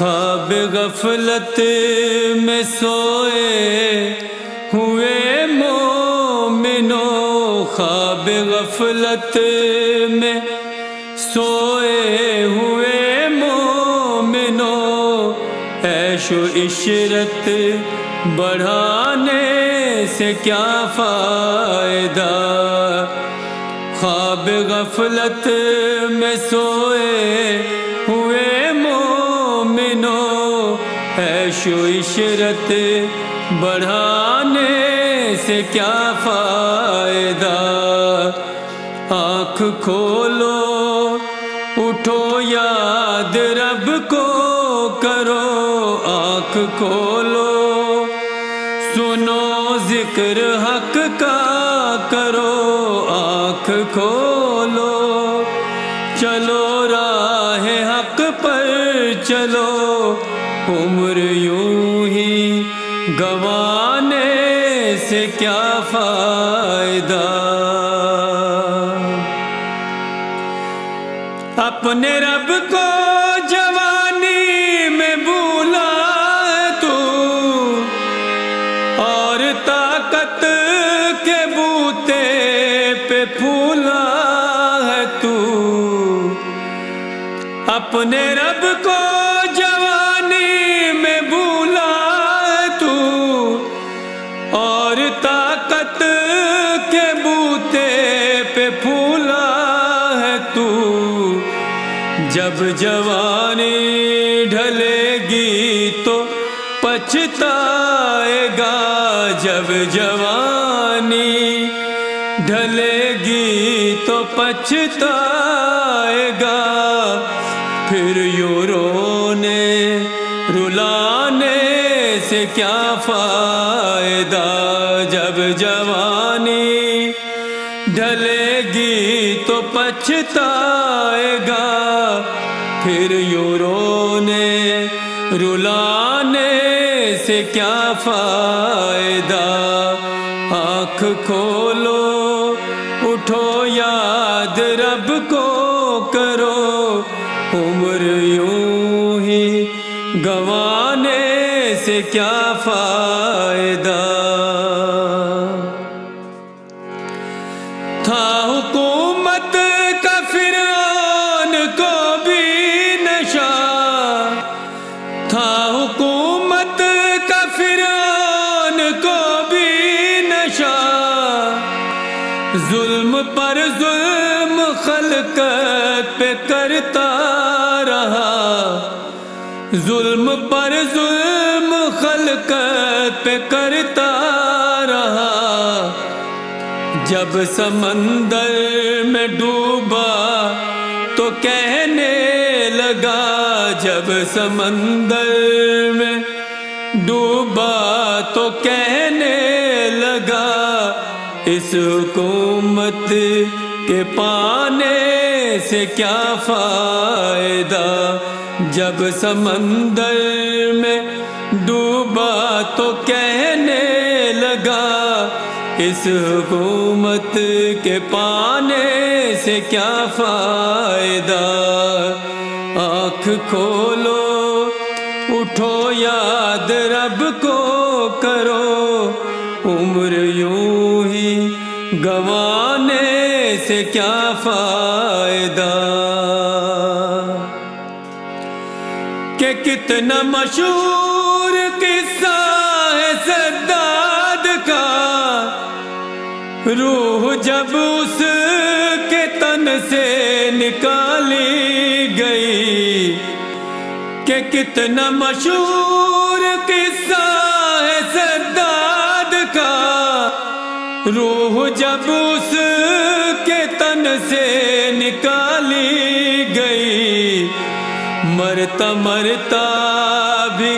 ख्वाब गफलत में सोए हुए मोमिनो ख्वाब गफलत में सोए हुए ऐशो इशरत बढ़ाने से क्या फ़ायदा? ख्वाब गफलत में सोए हुए मोमिनो, ऐशो इशरत बढ़ाने से क्या फ़ायदा? आँख खोलो, उठो याद रब को। करो, आँख खोलो। सुनो ज़िक्र हक का करो, आँख खोलो। चलो राह हक पर चलो, उम्र यूँ ही गवाने से क्या फ़ायदा? अपने रब को फूला है तू। अपने रब को जवानी में भूला है तू। और ताकत के बूते पे फूला है तू। जब जवानी ढलेगी तो पछताएगा जब जवानी ढलेगी तो पछताएगा। फिर यूँ रुलाने से क्या फ़ायदा? जब जवानी ढलेगी तो पछताएगा। फिर यूँ रोने रुलाने से क्या फ़ायदा? आँख खोलो गवाने से क्या फ़ायदा? था हुकूमत का फिरौन को भी नशा। था हुकूमत का फिरौन को भी नशा। जुल्म पर जुल्म खलकत पे करता जुल्म पर जुल्म खलकत पे करता रहा। जब समंदर में डूबा तो कहने लगा, जब समंदर में डूबा तो कहने लगा, इस हुकूमत के पाने से क्या फ़ायदा? जब समंदर में डूबा तो कहने लगा, इस हुकूमत के पाने से क्या फ़ायदा? आँख खोलो, उठो याद रब को करो, उम्र यूँ ही गवाने से क्या फ़ायदा? के कितना मशहूर किस्सा है सद्दाद का, रूह जब उस के तन से निकाली गई। के कितना मशहूर रूह जब उस के तन से निकाली गई, मरता मरता भी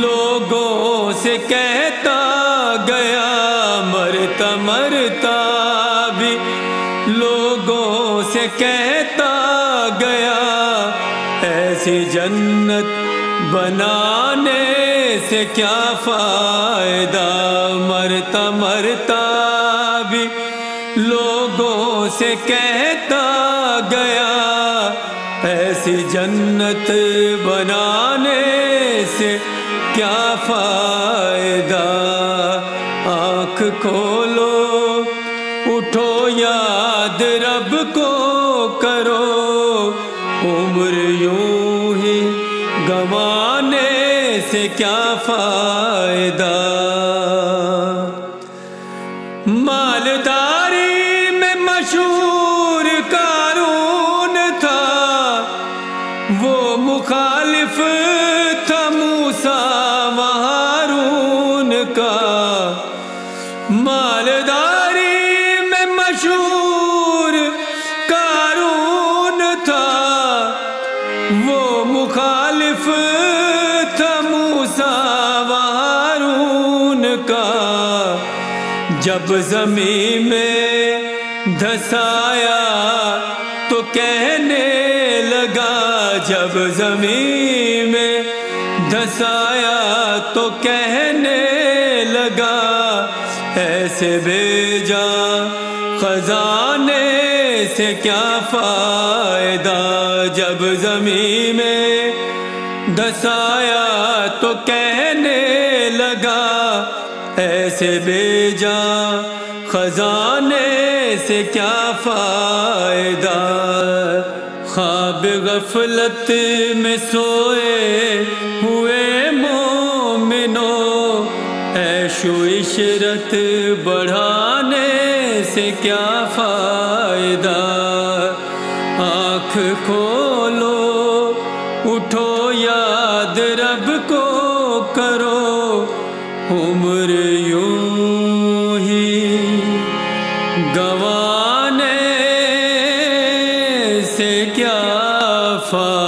लोगों से कहता गया, मरता मरता भी लोगों से कहता गया, ऐसी जन्नत बनाने से क्या फ़ायदा? मरता मरता भी लोगों से कहता गया, ऐसी जन्नत बनाने से क्या फ़ायदा? आँख खोलो, उठो याद रब को करो, उम्र यूँ गवाने से क्या फ़ायदा? मालदारी में मशहूर कारून था वो मुखालिफ था। जब ज़मीन में धसाया तो कहने लगा, जब ज़मीन में धसाया तो कहने लगा, ऐसे भेजा खजाने से क्या फ़ायदा? जब ज़मीन में धसाया तो कहने लगा, ऐसे बेजा, खजाने से क्या फ़ायदा? ख्वाब गफलत में सोए हुए मोमिनो, ऐशो इशरत बढ़ाने से क्या फ़ायदा? आँख खोलो उम्र ही गवाने से क्या फायदा